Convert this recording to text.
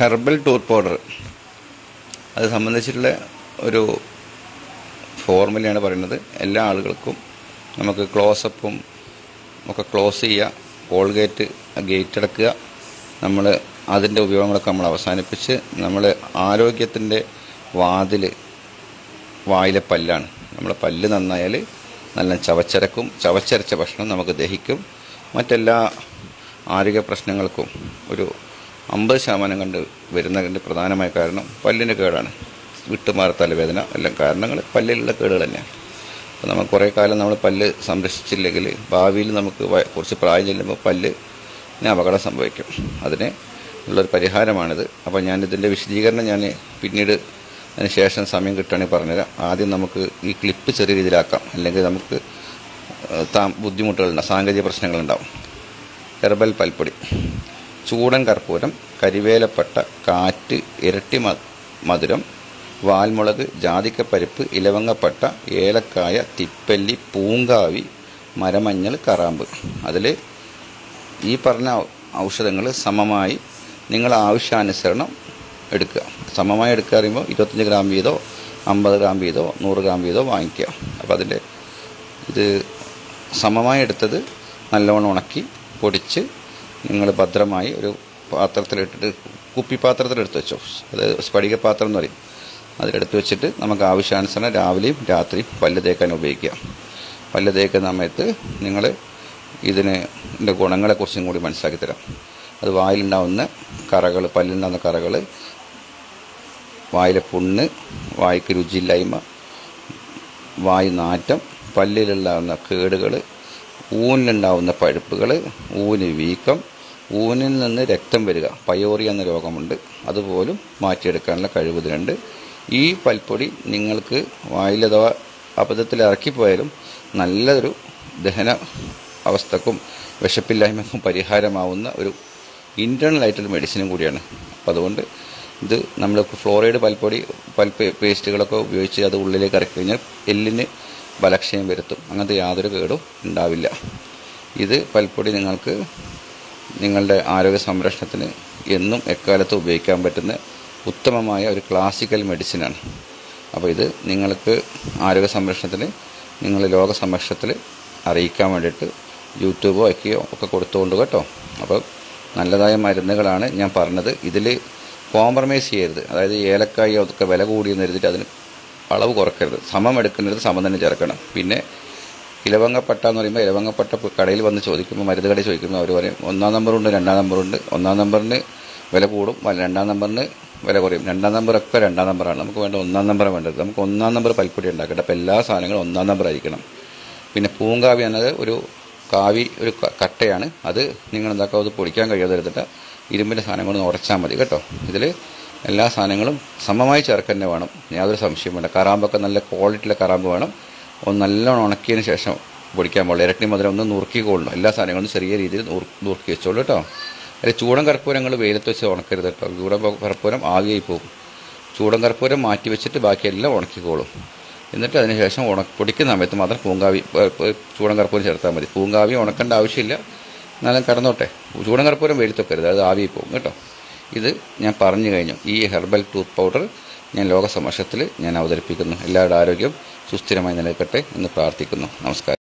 Herbal tooth powder. അത് സംബന്ധിച്ചിട്ടുള്ള ഒരു ഫോർമുലയാണ് പറയുന്നത്. എല്ലാ ആളുകൾക്കും നമുക്ക് ക്ലോസപ്പും ഒക്കെ ക്ലോസ് ചെയ്യുക കോൾഗേറ്റ് ഗേറ്റ് അടക്കുക നമ്മൾ അതിന്റെ ഉപയോഗങ്ങളൊക്കെ നമ്മൾ അവസാനിപ്പിച്ച് നമ്മൾ ആരോഗ്യത്തിന്റെ വാതിൽ വായിലെ പല്ലാണ്. നമ്മളെ പല്ല് നന്നായാൽ നല്ല ചവച്ചരക്കും ചവച്ചരച്ച ഭക്ഷണം നമുക്ക് ദഹിക്കും. മറ്റെല്ലാ ആരോഗ്യ പ്രശ്നങ്ങൾക്കും ഒരു അമ്പത് ശതമാനം കണ്ട് വരുന്നതിന്റെ പ്രധാനമായ കാരണം പല്ലിന്റെ കേടാണ്. വിട്ടുമാറ തലവേദന എല്ലാം കാരണങ്ങൾ പല്ലിലുള്ള കേടുകൾ തന്നെയാണ്. അപ്പോൾ നമ്മൾ കുറേ കാലം നമ്മൾ പല്ല് സംരക്ഷിച്ചില്ലെങ്കിൽ ഭാവിയിൽ നമുക്ക് കുറച്ച് പ്രായം ചെല്ലുമ്പോൾ പല്ല് അപകടം സംഭവിക്കും. അതിന് ഉള്ളൊരു പരിഹാരമാണിത്. അപ്പോൾ ഞാനിതിന്റെ വിശദീകരണം ഞാൻ പിന്നീട് അതിന് ശേഷം സമയം കിട്ടുകയാണെങ്കിൽ പറഞ്ഞുതരാം. ആദ്യം നമുക്ക് ഈ ക്ലിപ്പ് ചെറിയ രീതിയിലാക്കാം. അല്ലെങ്കിൽ നമുക്ക് താ ബുദ്ധിമുട്ടുകളുണ്ടാവും സാങ്കേതിക പ്രശ്നങ്ങളുണ്ടാവും. ഹെർബൽ പൽപ്പൊടി. ചൂടൻ കർപ്പൂരം കരിവേലപ്പട്ട കാറ്റ് ഇരട്ടി മധുരം വാൽമുളക് ജാതിക്കപ്പരിപ്പ് ഇലവങ്ങപ്പട്ട ഏലക്കായ തിപ്പല്ലി പൂങ്കാവി മരമഞ്ഞൾ കറാമ്പ്. അതിൽ ഈ പറഞ്ഞ ഔഷധങ്ങൾ സമമായി നിങ്ങൾ ആവശ്യാനുസരണം എടുക്കുക. സമമായി എടുക്കുക പറയുമ്പോൾ ഇരുപത്തഞ്ച് ഗ്രാം വീതോ അമ്പത് ഗ്രാം വീതോ നൂറ് ഗ്രാം വീതോ വാങ്ങിക്കുക. അപ്പോൾ അതിന്റെ ഇത് സമമായി എടുത്തത് നല്ലവണ്ണം ഉണക്കി പൊടിച്ച് നിങ്ങൾ ഭദ്രമായി ഒരു പാത്രത്തിലിട്ടിട്ട് കുപ്പിപ്പാത്രത്തിൽ എടുത്ത് വെച്ചോ. അത് സ്ഫടിക പാത്രം എന്ന് പറയും. അതിലെടുത്ത് വെച്ചിട്ട് നമുക്ക് ആവശ്യാനുസരണം രാവിലെയും രാത്രിയും പല്ല് തേക്കാൻ ഉപയോഗിക്കുക പല്ല് തേക്കുന്ന സമയത്ത് നിങ്ങൾ ഇതിന് ഇതിന്റെ ഗുണങ്ങളെക്കുറിച്ചും കൂടി മനസ്സിലാക്കി തരാം. അത് വായിലുണ്ടാവുന്ന കറകൾ പല്ലിലുണ്ടാകുന്ന കറകൾ വായിലെ പുണ്ണ് വായ്ക്ക് രുചിയില്ലായ്മ വായു നാറ്റം പല്ലിലുണ്ടാകുന്ന കേടുകൾ ഊനിലുണ്ടാവുന്ന പഴുപ്പുകൾ ഊന് വീക്കം ഊനിൽ നിന്ന് രക്തം വരിക. പയോറി എന്ന രോഗമുണ്ട്. അതുപോലും മാറ്റിയെടുക്കാനുള്ള കഴിവ് ഇതിനുണ്ട് ഈ പൽപ്പൊടി നിങ്ങൾക്ക് വായിൽ അഥവാ അബദ്ധത്തിൽ ഇറക്കിപ്പോയാലും നല്ലൊരു ദഹന അവസ്ഥക്കും വിശപ്പില്ലായ്മക്കും പരിഹാരമാവുന്ന ഒരു ഇന്റേണൽ ആയിട്ടൊരു മെഡിസിനും കൂടിയാണ്. അപ്പോൾ അതുകൊണ്ട് ഇത് നമ്മൾ ഫ്ലോറൈഡ് പൽപ്പൊടി പൽപ്പ് പേസ്റ്റുകളൊക്കെ ഉപയോഗിച്ച് അത് ഉള്ളിലേക്ക് ഇറക്കി കഴിഞ്ഞാൽ എല്ലിന് ബലക്ഷയം വരുത്തും. അങ്ങനത്തെ യാതൊരു കേടും ഉണ്ടാവില്ല. ഇത് പൽപ്പൊടി നിങ്ങൾക്ക് നിങ്ങളുടെ ആരോഗ്യ സംരക്ഷണത്തിന് എന്നും എക്കാലത്തും ഉപയോഗിക്കാൻ പറ്റുന്ന ഉത്തമമായ ഒരു ക്ലാസിക്കൽ മെഡിസിനാണ് അപ്പോൾ ഇത് നിങ്ങൾക്ക് ആരോഗ്യ സംരക്ഷണത്തിന് നിങ്ങൾ ലോക സംരക്ഷണത്തിൽ അറിയിക്കാൻ വേണ്ടിയിട്ട് യൂട്യൂബോ ഒക്കെയോ ഒക്കെ കൊടുത്തുകൊണ്ട് കേട്ടോ. അപ്പോൾ നല്ലതായ മരുന്നുകളാണ് ഞാൻ പറഞ്ഞത്. ഇതിൽ കോംപ്രമൈസ് ചെയ്യരുത്. അതായത് ഏലക്കായോ ഒക്കെ വില കൂടിയെന്ന് കരുതിയിട്ട് അതിന് അളവ് കുറക്കരുത്. സമം എടുക്കുന്നത് സമം തന്നെ ചേർക്കണം. പിന്നെ ഇലവങ്ങപ്പട്ട എന്ന് പറയുമ്പോൾ ഇലവങ്ങപ്പട്ട കടയിൽ വന്ന് ചോദിക്കുമ്പോൾ മരുന്ന് കടയിൽ ചോദിക്കുമ്പോൾ അവർ പറയും ഒന്നാം നമ്പറുണ്ട് രണ്ടാം നമ്പറുണ്ട്. ഒന്നാം നമ്പറിന് വില കൂടും രണ്ടാം നമ്പറിന് വില കുറയും. രണ്ടാം നമ്പറൊക്കെ രണ്ടാം നമ്പറാണ്. നമുക്ക് വേണ്ട ഒന്നാം നമ്പറാണ് വേണ്ടത്. നമുക്ക് ഒന്നാം നമ്പർ പൽപ്പൊടി ഉണ്ടാക്കട്ടെ. അപ്പോൾ എല്ലാ സാധനങ്ങളും ഒന്നാം നമ്പർ ആയിരിക്കണം. പിന്നെ പൂങ്കാവി എന്നത് ഒരു കാവി ഒരു കട്ടയാണ്. അത് നിങ്ങൾ എന്താക്കുക അത് പൊടിക്കാൻ കഴിയാതെ എടുത്തിട്ട് ഇരുമ്പിന്റെ സാധനം കൊണ്ട് ഉറച്ചാൽ മതി കേട്ടോ. ഇതിൽ എല്ലാ സാധനങ്ങളും സമമായി ചേർക്കന്നെ വേണം. യാതൊരു സംശയം വേണ്ട കറാമ്പൊക്കെ നല്ല ക്വാളിറ്റിയിലെ കറാമ്പ് വേണം. ഒന്ന് നല്ലോണം ഉണക്കിയതിന് ശേഷം പൊടിക്കാൻ പാടില്ല. ഇരട്ടി മധുരം ഒന്ന് നുറുക്കി കൊള്ളണം. എല്ലാ സാധനങ്ങളും ചെറിയ രീതിയിൽ നുറു നുറുക്കി വെച്ചോളൂ കേട്ടോ അതിൽ ചൂടൻ കർപ്പൂരങ്ങൾ വെയിലത്ത് വെച്ച് ഉണക്കരുത് കേട്ടോ ചൂടൻ കർപ്പൂരം ആവിയായി പോകും. ചൂടൻ കർപ്പൂരം മാറ്റി വെച്ചിട്ട് ബാക്കിയെല്ലാം ഉണക്കിക്കോളും. എന്നിട്ട് അതിന് ശേഷം ഉണ പൊടിക്കുന്ന സമയത്ത് മാത്രം പൂങ്കാവി ചൂടൻ കർപ്പൂരം ചേർത്താൽ മതി. പൂങ്കാവി ഉണക്കേണ്ട ആവശ്യമില്ല. എന്നാലും കടന്നോട്ടെ. ചൂടൻ കർപ്പൂരം വെയിലത്ത് വെക്കരുത്. അത് ആവി പോകും കേട്ടോ. ഇത് ഞാൻ പറഞ്ഞു കഴിഞ്ഞു. ഈ ഹെർബൽ ടൂത്ത് പൗഡർ ഞാൻ ലോക സമക്ഷത്തിൽ ഞാൻ അവതരിപ്പിക്കുന്നു. എല്ലാവരുടെ ആരോഗ്യം സുസ്ഥിരമായി നിലനിൽക്കട്ടെ എന്ന് പ്രാർത്ഥിക്കുന്നു. നമസ്കാരം.